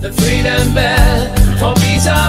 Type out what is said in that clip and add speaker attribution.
Speaker 1: the freedom bell for peace.